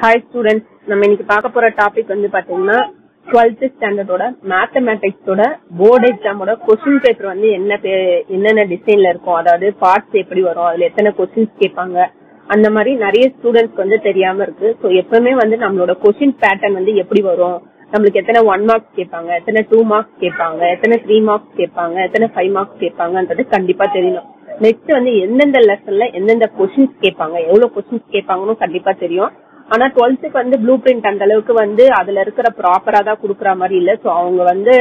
Hi students நம்ம இன்னைக்கு பார்க்க போற டாபிக் வந்து பாத்தீங்கன்னா டுவெல்த் ஸ்டாண்டர்டோட மேத்தமேட்டிக்ஸோட போர்டு எக்ஸாமோட கொஸ்டின் பேப்பர் வந்து என்ன பே- என்னென்ன டிசைன்ல இருக்கும்? அதாவது பார்ட்ஸ் எப்படி வரும்? அதுல எத்தனை கொஸ்டின்ஸ் கேட்பாங்க? அந்த மாதிரி நிறைய ஸ்டூடெண்ட்ஸ்க்கு வந்து தெரியாம இருக்கு. ஸோ எப்பவுமே வந்து நம்மளோட கொஸ்டின் பேட்டர்ன் வந்து எப்படி வரும்? நம்மளுக்கு எத்தனை ஒன் மார்க்ஸ் கேட்பாங்க? எத்தனை டூ மார்க்ஸ் கேட்பாங்க? எத்தனை த்ரீ மார்க்ஸ் கேட்பாங்க? எத்தனை ஃபைவ் மார்க்ஸ் கேட்பாங்கன்றது கண்டிப்பா தெரியணும் நெக்ஸ்ட் வந்து எந்தெந்த லெசன்ல எந்தெந்த கொஸ்டின்ஸ் கேட்பாங்க? எவ்வளவு கொஸ்டின்ஸ் கேட்பாங்கன்னு கண்டிப்பா தெரியும். ஆனா டுவெல்த்துக்கு வந்து ப்ளூ பிரிண்ட் அந்த அளவுக்கு வந்து அதுல இருக்கிற ப்ராப்பரா தான் குடுக்கற மாதிரி இல்ல. சோ அவங்க வந்து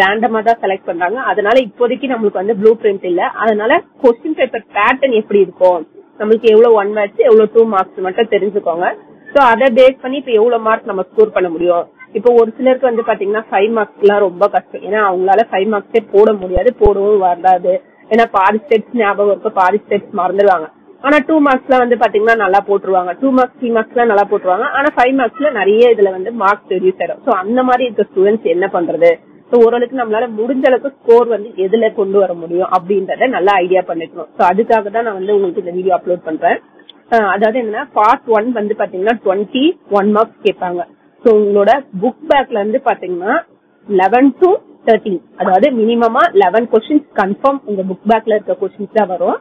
ரேண்டமா தான் செலக்ட் பண்றாங்க. அதனால இப்போதைக்கு நம்மளுக்கு வந்து ப்ளூ பிரிண்ட் இல்ல. அதனால கொஸ்டின் பேப்பர் பேட்டர்ன் எப்படி இருக்கும் நம்மளுக்கு எவ்வளவு ஒன் மார்க்ஸ் எவ்வளவு டூ மார்க்ஸ் மட்டும் தெரிஞ்சுக்கோங்க. சோ அதை பேஸ் பண்ணி இப்ப எவ்வளவு மார்க் நம்ம ஸ்கோர் பண்ண முடியும்? இப்போ ஒரு சிலருக்கு வந்து பாத்தீங்கன்னா ஃபைவ் மார்க்ஸ் எல்லாம் ரொம்ப கஷ்டம். ஏன்னா அவங்களால ஃபைவ் மார்க்ஸே போட முடியாது. போடவும் வராது. ஏன்னா பாதி ஸ்டெப்ஸ் ஞாபகம் இருக்கும் பாதி ஸ்டெப்ஸ் மறந்துடுவாங்க ஆனா டூ மார்க்ஸ்ல வந்து பாத்தீங்கன்னா நல்லா போட்டுருவாங்க. டூ மார்க்ஸ் த்ரீ மார்க்ஸ்ல நல்லா போட்டுருவாங்க. ஆனா ஃபைவ் மார்க்ஸ்ல நிறைய இதுல வந்து மார்க்ஸ் ரெடியூஸ் ஆயிடும் சோ அந்த மாதிரி இருக்க ஸ்டூடெண்ட்ஸ் என்ன பண்றது? சோ ஓரளவுக்கு நம்மளால முடிஞ்ச அளவுக்கு ஸ்கோர் வந்து எதுல கொண்டு வர முடியும் அப்படின்றத நல்லா ஐடியா பண்ணிக்கணும். சோ அதுக்காக தான் நான் வந்து உங்களுக்கு இந்த வீடியோ அப்லோட் பண்றேன். அதாவது என்னன்னா பார்ட் ஒன் வந்து பாத்தீங்கன்னா டுவெண்ட்டி ஒன் மார்க்ஸ் கேட்பாங்க. சோ உங்களோட புக் பேக்ல இருந்து பாத்தீங்கன்னா லெவன் டு தேர்ட்டீன் அதாவது மினிமமா லெவன் கொஸ்டின்ஸ் கன்ஃபார்ம் உங்க புக் பேக்ல இருக்க கொஸ்டின்ஸ் தான் வரும்.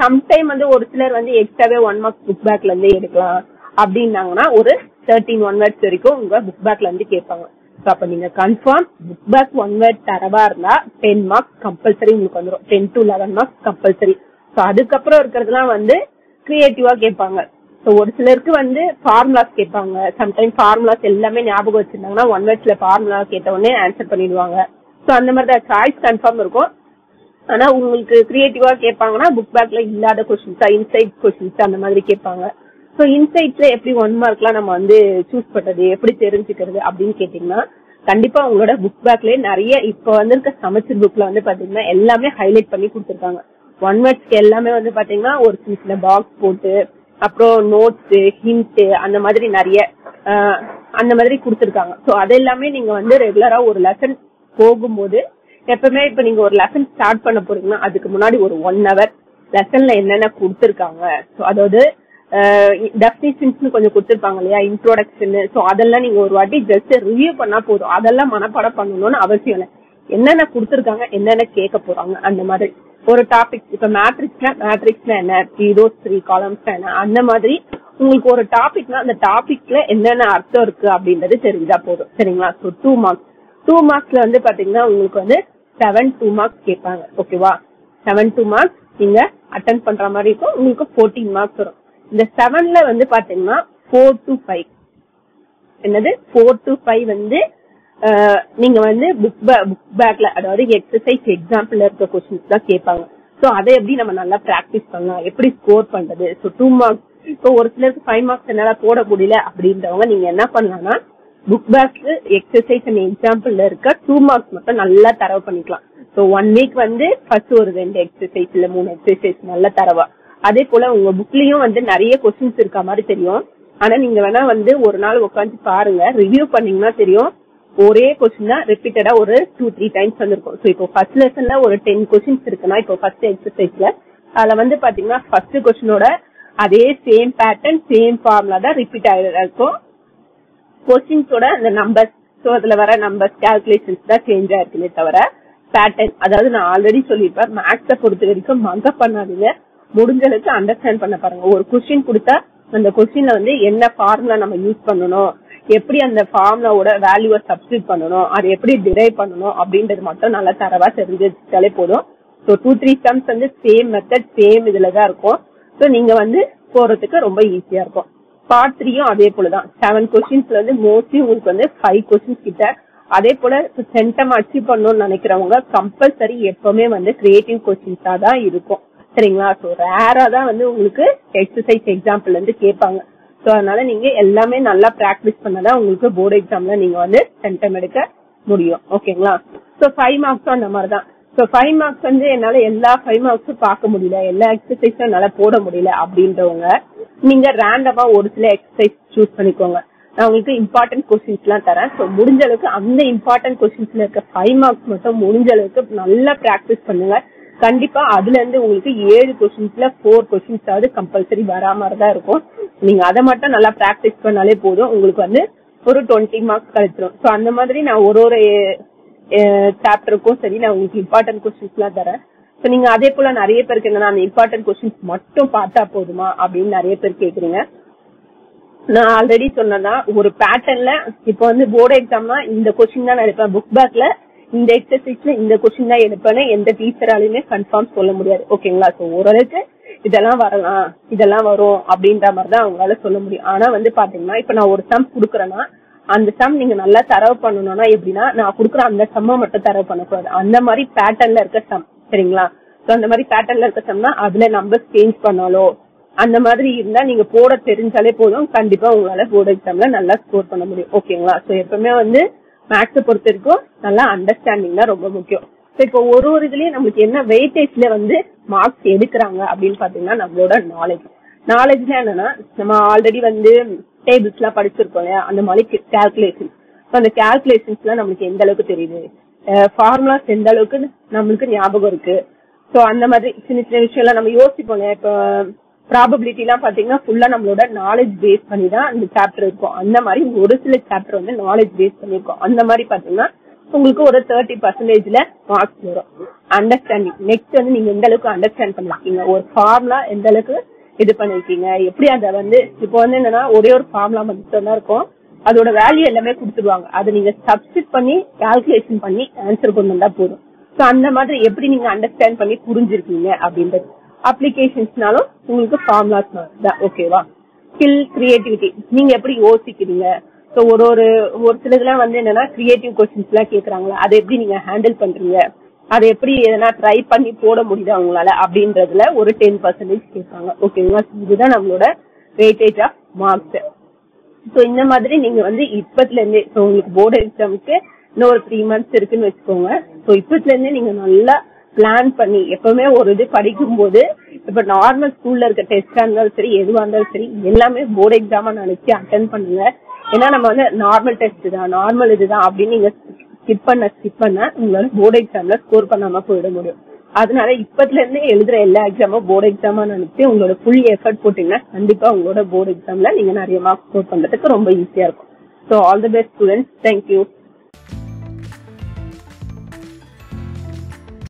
சம்டைம் வந்து ஒரு சிலர் வந்து எக்ஸ்ட்ராவே ஒன் மார்க்ஸ் புக் பேக்ல இருந்து எடுக்கலாம் அப்படின்னாங்கன்னா ஒரு தேர்ட்டீன் ஒன் வேர்ட்ஸ் வரைக்கும் உங்க புக் பேக்ல இருந்து கேட்பாங்க. ஸோ அப்போ நீங்க confirm book back one word தரவா இருந்தா டென் மார்க்ஸ் கம்பல்சரி உங்களுக்கு வந்துடும் ten to eleven marks compulsory so அதுக்கப்புறம் இருக்கிறதுலாம் வந்து கிரியேட்டிவா கேட்பாங்க. ஸோ ஒரு சிலருக்கு வந்து ஃபார்முலாஸ் கேட்பாங்க. சம்டைம் ஃபார்முலாஸ் எல்லாமே ஞாபகம் வச்சிருந்தாங்கன்னா ஒன் வேர்ட்ஸ்ல ஃபார்முலா கேட்ட உடனே ஆன்சர் பண்ணிடுவாங்க. ஸோ அந்த மாதிரி தான் சாய்ஸ் கன்ஃபார்ம் இருக்கும். ஆனா உங்களுக்கு கிரியேட்டிவா கேட்பாங்கன்னா புக் பேக்ல இல்லாத கொஸ்டின்ஸா இன்சைட் கொஸ்டின்ஸ் அந்த மாதிரி கேட்பாங்க ஸோ இன்சைட்ல எப்படி ஒன் மார்க்லாம் நம்ம வந்து சூஸ் பண்றது எப்படி தெரிஞ்சுக்கிறது அப்படின்னு கேட்டீங்கன்னா கண்டிப்பா உங்களோட புக் பேக்லயே நிறைய இப்ப வந்திருக்க சமைச்சர் புக்ல வந்து பாத்தீங்கன்னா எல்லாமே ஹைலைட் பண்ணி கொடுத்துருக்காங்க. ஒன் வேர்ட்ஸ்க்கு எல்லாமே வந்து பாத்தீங்கன்னா ஒரு சின்ன சின்ன பாக்ஸ் போட்டு அப்புறம் நோட்ஸ் ஹிண்ட் அந்த மாதிரி நிறைய அந்த மாதிரி கொடுத்துருக்காங்க. ஸோ அதெல்லாமே நீங்க வந்து ரெகுலரா ஒரு லெசன் போகும்போது எப்பவுமே இப்ப நீங்க ஒரு லெசன் ஸ்டார்ட் பண்ண போறீங்கன்னா அதுக்கு முன்னாடி ஒரு ஒன் ஹவர் லெசன்ல என்னென்ன கொடுத்துருக்காங்க? ஸோ அதாவது டெஃபினிஷன்ஸ் கொஞ்சம் கொடுத்துருப்பாங்க இல்லையா? இன்ட்ரோடக்ஷன் ஸோ அதெல்லாம் நீங்க ஒரு வாட்டி ஜஸ்ட் ரிவ்யூ பண்ணா போதும். அதெல்லாம் மனப்பாடம் பண்ணணும்னு அவசியம் இல்லை. என்னென்ன கொடுத்துருக்காங்க என்னென்ன கேட்க போறாங்க அந்த மாதிரி. ஒரு டாபிக் இப்ப மேட்ரிக்ஸ்னா மேட்ரிக்ஸ்னா என்ன? ஜீரோ த்ரீ காலம்ஸ் என்ன? அந்த மாதிரி உங்களுக்கு ஒரு டாபிக்னா அந்த டாபிக்ல என்னென்ன அர்த்தம் இருக்கு அப்படின்றது தெரிஞ்சா போதும். சரிங்களா? ஸோ டூ மார்க்ஸ் டூ மார்க்ஸ்ல வந்து பாத்தீங்கன்னா உங்களுக்கு வந்து செவன் டூ மார்க்ஸ் கேட்பாங்க ஓகேவா செவன் டூ மார்க்ஸ் நீங்க அட்டன் பண்ற மாதிரி இருக்கும். உங்களுக்கு ஃபோர்டீன் மார்க்ஸ் வரும். இந்த செவன்ல வந்து பாத்தீங்கன்னா ஃபோர் டு ஃபைவ் என்னது? ஃபோர் டு ஃபைவ் வந்து நீங்க வந்து புக் புக் பேக்ல அதாவது எக்ஸசைஸ் எக்ஸாம்பிள் இருக்க கொஸ்டின்ஸ் தான் கேட்பாங்க ஸோ அதை எப்படி நம்ம நல்லா ப்ராக்டிஸ் பண்ணலாம்? எப்படி ஸ்கோர் பண்றது? ஸோ டூ மார்க்ஸ் இப்போ ஒரு சிலருக்கு ஃபைவ் மார்க்ஸ் என்னால போட முடியல அப்படின்றவங்க நீங்க என்ன பண்ணலாம்னா புக் பேக் எக்ஸசைஸ் அண்ட் எக்ஸாம்பிள்ல இருக்க டூ மார்க்ஸ் மட்டும் நல்லா தரவு பண்ணிக்கலாம். ஸோ ஒன் வீக் வந்து ஃபர்ஸ்ட் ஒரு ரெண்டு எக்ஸசைஸ் இல்ல மூணு எக்ஸசைஸ் நல்லா தரவா. அதே போல உங்க புக்லயும் வந்து நிறைய கொஸ்டின்ஸ் இருக்க மாதிரி தெரியும். ஆனா நீங்க வேணா வந்து ஒரு நாள் உட்காந்து பாருங்க. ரிவ்யூ பண்ணீங்கன்னா தெரியும். ஒரே கொஸ்டின் தான் ரிப்பீட்டடா ஒரு டூ த்ரீ டைம்ஸ் வந்திருக்கும். ஸோ இப்போ ஃபர்ஸ்ட் லெசன்ல ஒரு டென் கொஸ்டின்ஸ் இருக்குன்னா இப்போ ஃபர்ஸ்ட் எக்ஸசைஸ்ல அதுல வந்து பாத்தீங்கன்னா ஃபர்ஸ்ட் கொஸ்டினோட அதே சேம் பேட்டர்ன் சேம் ஃபார்ம்ல தான் ரிப்பீட் ஆயிருக்கும் கொஸ்டின்ஸோட அந்த நம்பர்ஸ் ஸோ அதுல வர நம்பர்ஸ் கால்குலேஷன்ஸ் தான் சேஞ்ச் ஆயிருக்குமே தவிர பேட்டர்ன் அதாவது நான் ஆல்ரெடி சொல்லியிருப்பேன் மேக்ஸை பொறுத்த வரைக்கும் மங்க பண்ணாதீங்க. முடிஞ்ச அளவுக்கு அண்டர்ஸ்டாண்ட் பண்ண பாருங்க. ஒரு கொஸ்டின் கொடுத்தா அந்த கொஸ்டின்ல வந்து என்ன ஃபார்முலா நம்ம யூஸ் பண்ணணும் எப்படி அந்த ஃபார்முலாவோட வேல்யூவை சப்ஸ்டியூட் பண்ணணும் அதை எப்படி டிரைவ் பண்ணணும் அப்படின்றது மட்டும் நல்லா தரவா தெரிஞ்சு வச்சுட்டாலே போதும். ஸோ டூ த்ரீ சம்ஸ் வந்து சேம் மெத்தட் சேம் இதுல தான் இருக்கும். ஸோ நீங்க வந்து போறதுக்கு ரொம்ப ஈஸியா இருக்கும். பார்ட் த்ரீயும் அதே போலதான். செவன் கொஸ்டின்ஸ்ல வந்து மோஸ்ட்லி உங்களுக்கு வந்து ஃபைவ் கொஸ்டின்ஸ் கிட்ட. அதே போல சென்டம் அச்சீவ் பண்ணணும்னு நினைக்கிறவங்க கம்பல்சரி எப்பவுமே வந்து கிரியேட்டிவ் கொஸ்டின்ஸா தான் இருக்கும். சரிங்களா? ஸோ ரேரா தான் வந்து உங்களுக்கு எக்ஸசைஸ் எக்ஸாம்பிள் வந்து கேட்பாங்க. ஸோ அதனால நீங்க எல்லாமே நல்லா ப்ராக்டிஸ் பண்ணதான் உங்களுக்கு போர்டு எக்ஸாம்ல நீங்க வந்து சென்டம் எடுக்க முடியும். ஓகேங்களா? ஸோ ஃபைவ் மார்க்ஸும் அந்த மாதிரி தான். ஸோ ஃபைவ் மார்க்ஸ் வந்து என்னால எல்லா ஃபைவ் மார்க்ஸும் பார்க்க முடியல. எல்லா எக்ஸசைஸும் என்னால போட முடியல அப்படின்றவங்க நீங்க ரேண்டமா ஒரு சில எக்ஸசைஸ் சூஸ் பண்ணிக்கோங்க. நான் உங்களுக்கு இம்பார்ட்டன்ட் கொஸ்டின்ஸ் எல்லாம் தரேன். ஸோ முடிஞ்ச அளவுக்கு அந்த இம்பார்ட்டன்ட் கொஸ்டின்ஸ்ல இருக்க ஃபைவ் மார்க்ஸ் மட்டும் முடிஞ்ச அளவுக்கு நல்லா ப்ராக்டிஸ் பண்ணுங்க. கண்டிப்பா அதுல இருந்து உங்களுக்கு ஏழு கொஸ்டின்ஸ்ல ஃபோர் கொஸ்டின்ஸ் ஆவது கம்பல்சரி வரா மாதிரி தான் இருக்கும். நீங்க அதை மட்டும் நல்லா பிராக்டிஸ் பண்ணாலே போதும். உங்களுக்கு வந்து ஒரு டுவெண்ட்டி மார்க்ஸ் கிடைச்சிரும் ஸோ அந்த மாதிரி நான் ஒரு ஒரு சாப்டருக்கும் சரி நான் உங்களுக்கு இம்பார்ட்டன்ட் கொஸ்டின்ஸ் எல்லாம் தரேன். சோ நீங்க அதே போல நிறைய பேருக்கு என்னன்னா அந்த இம்பார்ட்டன்ட் கொஸ்டின்ஸ் மட்டும் பார்த்தா போதுமா அப்படின்னு நிறைய பேர் கேக்குறீங்க. நான் ஆல்ரெடி சொன்னதான் ஒரு பேட்டர்ன்ல இப்போ வந்து போர்டு எக்ஸாம்னா இந்த கொஸ்டின் தான் நான் எடுப்பேன். புக் பேக்ல இந்த எக்ஸசைஸ்ல இந்த கொஸ்டின் தான் எடுப்பேன்னு எந்த டீச்சராலையுமே கன்ஃபார்ம் சொல்ல முடியாது. ஓகேங்களா ஸோ ஓரளவுக்கு இதெல்லாம் வரலாம் இதெல்லாம் வரும் அப்படின்ற மாதிரி தான் அவங்களால சொல்ல முடியும். ஆனா வந்து பாத்தீங்கன்னா இப்ப நான் ஒரு சம் கொடுக்குறேன்னா அந்த சம் நீங்க நல்லா தரவு பண்ணணும்னா எப்படின்னா நான் கொடுக்குற அந்த சம்மை மட்டும் தரவு பண்ணக்கூடாது. அந்த மாதிரி பேட்டர்ன்ல இருக்க சம் சரிங்களா? ஸோ அந்த மாதிரி பேட்டர்ன்ல இருக்கட்டோம்னா அதுல நம்பர் சேஞ்ச் பண்ணாலோ அந்த மாதிரி இருந்தா நீங்க போட தெரிஞ்சாலே போதும். கண்டிப்பா உங்களால போர்டு எக்ஸாம்ல நல்லா ஸ்கோர் பண்ண முடியும். ஓகேங்களா ஸோ எப்பவுமே வந்து மேக்ஸை பொறுத்த வரைக்கும் நல்லா அண்டர்ஸ்டாண்டிங் தான் ரொம்ப முக்கியம். ஸோ இப்போ ஒரு ஒரு இதுலயும் நம்மளுக்கு என்ன வெயிட்டேஜ்ல வந்து மார்க்ஸ் எடுக்கிறாங்க அப்படின்னு பாத்தீங்கன்னா நம்மளோட நாலேஜ் நாலேஜ்ல என்னன்னா நம்ம ஆல்ரெடி வந்து டேபிள்ஸ் எல்லாம் படிச்சிருக்கோம் இல்லையா? அந்த மாதிரி கால்குலேஷன் ஸோ அந்த கால்குலேஷன்ஸ் எல்லாம் நம்மளுக்கு எந்த அளவுக்கு தெரியுது? ஃபார்முலாஸ் எந்த அளவுக்கு நம்மளுக்கு ஞாபகம் இருக்கு? ஸோ அந்த மாதிரி சின்ன சின்ன விஷயம் எல்லாம் நம்ம யோசிப்போம். இப்போ ப்ராபபிலிட்டி எல்லாம் பாத்தீங்கன்னா ஃபுல்லா நம்மளோட நாலேஜ் பேஸ் பண்ணி தான் அந்த சாப்டர் இருக்கும். அந்த மாதிரி ஒரு சில சாப்டர் வந்து நாலேஜ் பேஸ் பண்ணிருக்கோம் அந்த மாதிரி பாத்தீங்கன்னா உங்களுக்கு ஒரு தேர்ட்டி பர்சன்டேஜ்ல மார்க்ஸ் வரும். அண்டர்ஸ்டாண்டிங் நெக்ஸ்ட் வந்து நீங்க எந்த அளவுக்கு அண்டர்ஸ்டாண்ட் பண்ணிருக்கீங்க? ஒரு ஃபார்முலா எந்த அளவுக்கு இது பண்ணிருக்கீங்க? எப்படி அதை வந்து இப்போ வந்து என்னன்னா ஒரே ஒரு ஃபார்முலா மட்டும் தான் இருக்கும். அதோட வேல்யூ எல்லாமே கொடுத்துருவாங்க. அதை நீங்க சப்ஸ்டிட் பண்ணி கால்குலேஷன் பண்ணி ஆன்சர் கொண்டு வந்தா போதும். ஸோ அந்த மாதிரி எப்படி நீங்க அண்டர்ஸ்டாண்ட் பண்ணி புரிஞ்சிருக்கீங்க அப்படின்றது. அப்ளிகேஷன்ஸ்னாலும் உங்களுக்கு ஃபார்முலாஸ் தான். ஓகேவா ஸ்கில் கிரியேட்டிவிட்டி நீங்க எப்படி யோசிக்கிறீங்க? ஸோ ஒரு ஒரு ஒரு சிலதுலாம் வந்து என்னன்னா கிரியேட்டிவ் கொஸ்டின்ஸ் எல்லாம் கேட்கறாங்களா அதை எப்படி நீங்க ஹேண்டில் பண்றீங்க? அதை எப்படி எதனா ட்ரை பண்ணி போட முடியுதா உங்களால? அப்படின்றதுல ஒரு டென் பர்சன்டேஜ் கேட்பாங்க ஓகேங்களா இதுதான் நம்மளோட வெயிட்டேஜ் ஆஃப் மார்க்ஸ் ஸோ இந்த மாதிரி நீங்க வந்து இப்பத்துல இருந்தே ஸோ உங்களுக்கு போர்டு எக்ஸாமுக்கு இன்னும் ஒரு த்ரீ மந்த்ஸ் இருக்குன்னு வச்சுக்கோங்க. ஸோ இப்பத்துல இருந்தே நீங்க நல்லா பிளான் பண்ணி எப்பவுமே ஒரு இது படிக்கும் போது இப்ப நார்மல் ஸ்கூல்ல இருக்க டெஸ்டா இருந்தாலும் சரி எதுவா இருந்தாலும் சரி எல்லாமே போர்டு எக்ஸாமா நினைச்சு அட்டன் பண்ணுங்க. ஏன்னா நம்ம வந்து நார்மல் டெஸ்ட் தான் நார்மல் இதுதான் அப்படின்னு நீங்க ஸ்கிப் பண்ண ஸ்கிப் பண்ண உங்களால போர்டு எக்ஸாம்ல ஸ்கோர் பண்ணாம போயிட முடியும். அதனால இப்பத்துல இருந்தே எழுதுற எல்லா எக்ஸாமும் போர்டு எக்ஸாமா நினைச்சு உங்களோட ஃபுல் எஃபர்ட் போட்டீங்கன்னா கண்டிப்பா உங்களோட போர்டு எக்ஸாம்ல நீங்க நிறைய மார்க் ஸ்கோர் பண்றதுக்கு ரொம்ப ஈஸியா இருக்கும். So all the best students thank you